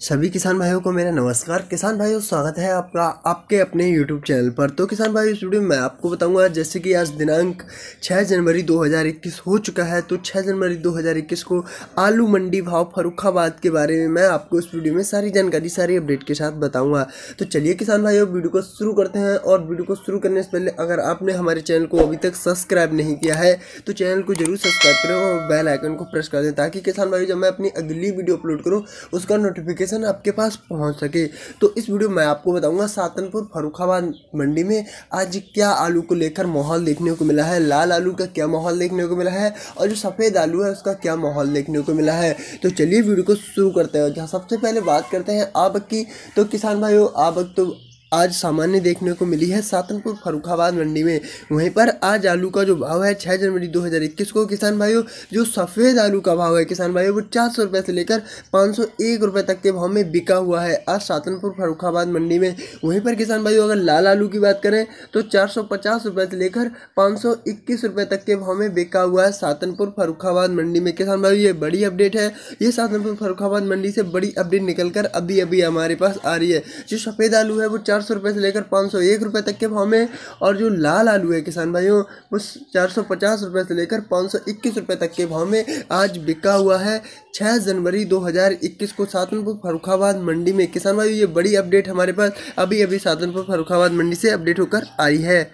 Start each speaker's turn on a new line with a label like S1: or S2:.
S1: सभी किसान भाइयों को मेरा नमस्कार। किसान भाइयों, स्वागत है आपका, आपके अपने यूट्यूब चैनल पर। तो किसान भाई इस वीडियो में मैं आपको बताऊँगा, जैसे कि आज दिनांक 6 जनवरी 2021 हो चुका है तो 6 जनवरी 2021 को आलू मंडी भाव फरुखाबाद के बारे में मैं आपको इस वीडियो में सारी जानकारी, सारी अपडेट के साथ बताऊँगा। तो चलिए किसान भाइयों, वीडियो को शुरू करते हैं और वीडियो को शुरू करने से पहले अगर आपने हमारे चैनल को अभी तक सब्सक्राइब नहीं किया है तो चैनल को ज़रूर सब्सक्राइब करें और बेल आइकन को प्रेस कर दें, ताकि किसान भाई जब मैं अपनी अगली वीडियो अपलोड करूँ, उसका नोटिफिकेशन नोटिफिकेशन आपके पास पहुँच सके। तो इस वीडियो में आपको बताऊँगा सातनपुर फरुखाबाद मंडी में आज क्या आलू को लेकर माहौल देखने को मिला है। लाल आलू का क्या माहौल देखने को मिला है और जो सफ़ेद आलू है उसका क्या माहौल देखने को मिला है। तो चलिए वीडियो को शुरू करते हैं। जहाँ सबसे पहले बात करते हैं आबक की। तो किसान भाइयों, आबक तो आज सामान्य देखने को मिली है सातनपुर फरुखाबाद मंडी में। वहीं पर आज आलू का जो भाव है छः जनवरी 2021 को किसान भाइयों, जो सफ़ेद आलू का भाव है, किसान भाइयों, वो चार सौ रुपये से लेकर पाँच सौ एक रुपये तक के भाव में बिका हुआ है आज सातनपुर फरुखाबाद मंडी में। वहीं पर किसान भाइयों, अगर लाल आलू की बात करें तो चार सौ पचास से लेकर पाँच सौ इक्कीस तक के भाव में बिका हुआ है सातनपुर फरुखाबाद मंडी में। किसान भाई ये बड़ी अपडेट है। ये सातनपुर फरुखाबाद मंडी से बड़ी अपडेट निकल कर अभी अभी हमारे पास आ रही है। जो सफ़ेद आलू है, वो चार चार सौ रुपये से लेकर पाँच सौ एक रुपये तक के भाव में और जो लाल आलू है, किसान भाइयों वो चार सौ पचास रुपये से लेकर पाँच सौ इक्कीस रुपये तक के भाव में आज बिका हुआ है। छः जनवरी दो हज़ार इक्कीस को सातनपुर फरुखाबाद मंडी में। किसान भाई ये बड़ी अपडेट हमारे पास अभी अभी सातनपुर फरुखाबाद मंडी से अपडेट होकर आई है।